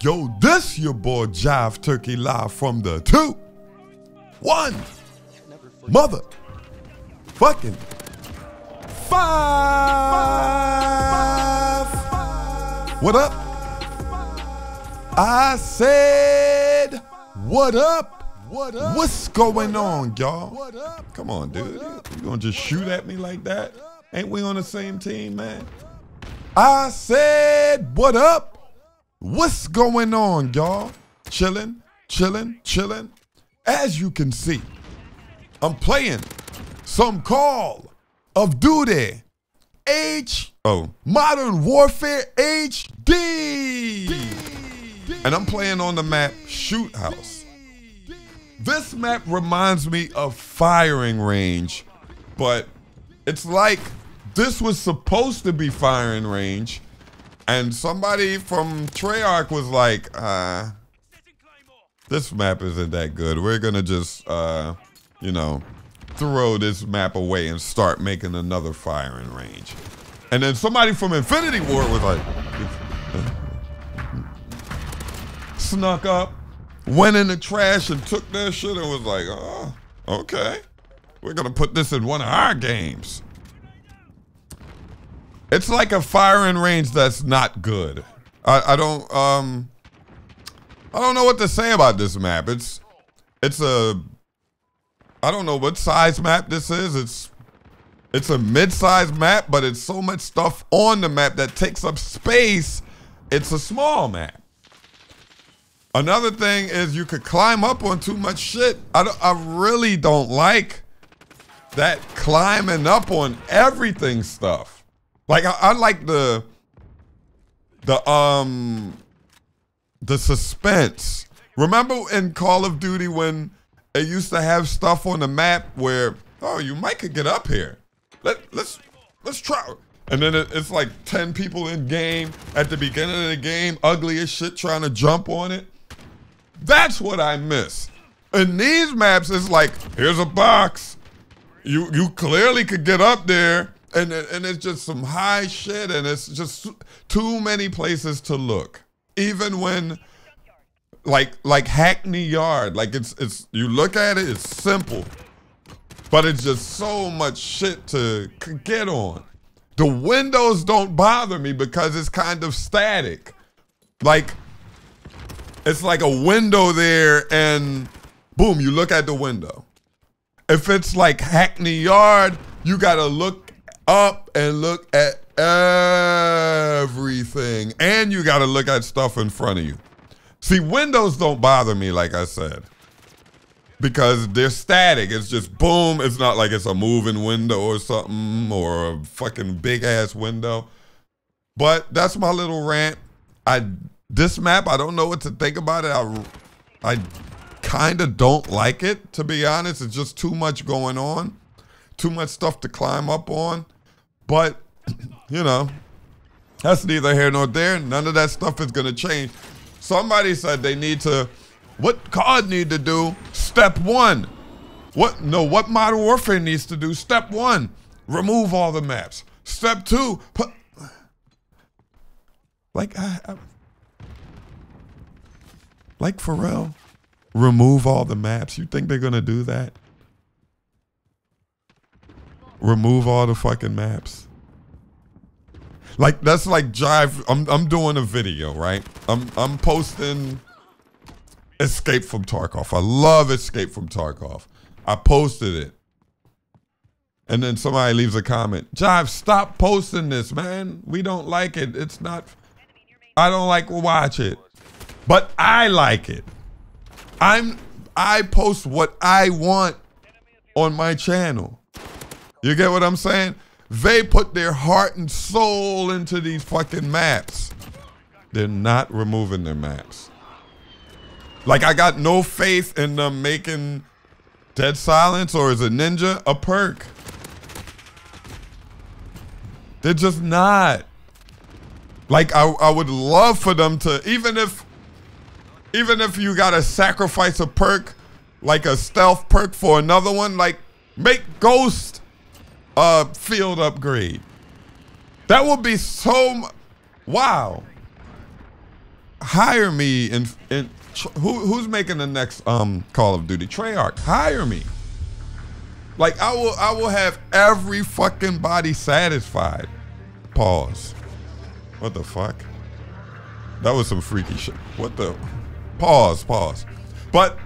Yo, this your boy Jive Turkey live from the two, one, mother, fucking five. What up? I said, what up? What up? What's going on, y'all? What up? Come on, dude. You gonna just shoot at me like that? Ain't we on the same team, man? I said, what up? What's going on, y'all? Chilling, chilling, chilling. As you can see, I'm playing some Call of Duty H oh Modern Warfare HD. And I'm playing on the map Shoot House. This map reminds me of firing range, but it's like this was supposed to be firing range, and somebody from Treyarch was like, uh, this map isn't that good. We're gonna just, uh, you know, throw this map away and start making another firing range. And then somebody from Infinity Ward was like, snuck up, went in the trash and took their shit and was like, oh, okay. We're gonna put this in one of our games. It's like a firing range that's not good. I, I don't um I don't know what to say about this map. It's it's a I don't know what size map this is. It's it's a mid-sized map, but it's so much stuff on the map that takes up space. It's a small map. Another thing is you could climb up on too much shit. I, I really don't like that climbing up on everything stuff. Like I, I like the the um the suspense. Remember in Call of Duty when it used to have stuff on the map where oh you might could get up here. Let let's let's try. And then it, it's like ten people in game at the beginning of the game, ugly as shit, trying to jump on it. That's what I miss. In these maps, it's like here's a box. You you clearly could get up there, and and it's just some high shit, and it's just too many places to look. Even when like like Hackney Yard, like it's it's you look at it, it's simple, but it's just so much shit to get on. The windows don't bother me because it's kind of static. Like it's like a window there and boom, you look at the window. If it's like Hackney Yard, you gotta look up and look at everything. And you gotta look at stuff in front of you. See, windows don't bother me, like I said. Because they're static. It's just boom. It's not like it's a moving window or something or a fucking big ass window. But that's my little rant. I this map, I don't know what to think about it. I, I kind of don't like it, to be honest. It's just too much going on, too much stuff to climb up on. But, you know, that's neither here nor there. None of that stuff is going to change. Somebody said they need to, what COD need to do? Step one. What, no, what Modern Warfare needs to do? Step one, remove all the maps. Step two, put, like, I, I like Pharrell, remove all the maps. You think they're gonna do that? Remove all the fucking maps. Like that's like jive. I'm I'm doing a video, right? I'm I'm posting Escape from Tarkov. I love Escape from Tarkov. I posted it. And then somebody leaves a comment. Jive, stop posting this, man. We don't like it. It's not I don't like watch it but I like it. I'm I post what I want on my channel. You get what I'm saying? They put their heart and soul into these fucking maps. They're not removing their maps. Like I got no faith in them making Dead Silence or is it Ninja a perk. They're just not. Like I, I would love for them to, even if even if you gotta sacrifice a perk, like a stealth perk for another one, like make Ghost a field upgrade. That would be so wow. hire me and and who who's making the next um Call of Duty? Treyarch, hire me. Like I will I will have every fucking body satisfied. Pause. What the fuck? That was some freaky shit. What the pause, pause. But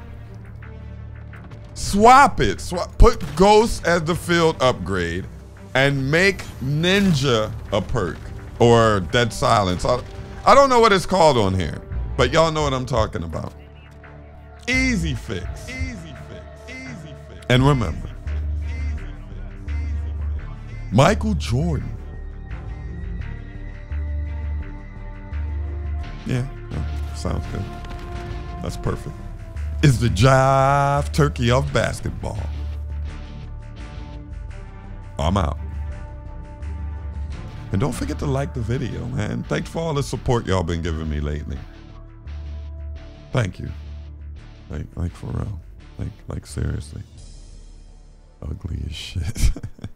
swap it. Swap put Ghost as the field upgrade and make Ninja a perk or Dead Silence. I, I don't know what it's called on here, but y'all know what I'm talking about. Easy fix. Easy fix. Easy fix. And remember, Michael Jordan. Yeah, yeah, sounds good. That's perfect. Is the jive turkey of basketball. I'm out. And don't forget to like the video, man. Thanks for all the support y'all been giving me lately. Thank you. Like, like for real. Like, like seriously. Ugly as shit.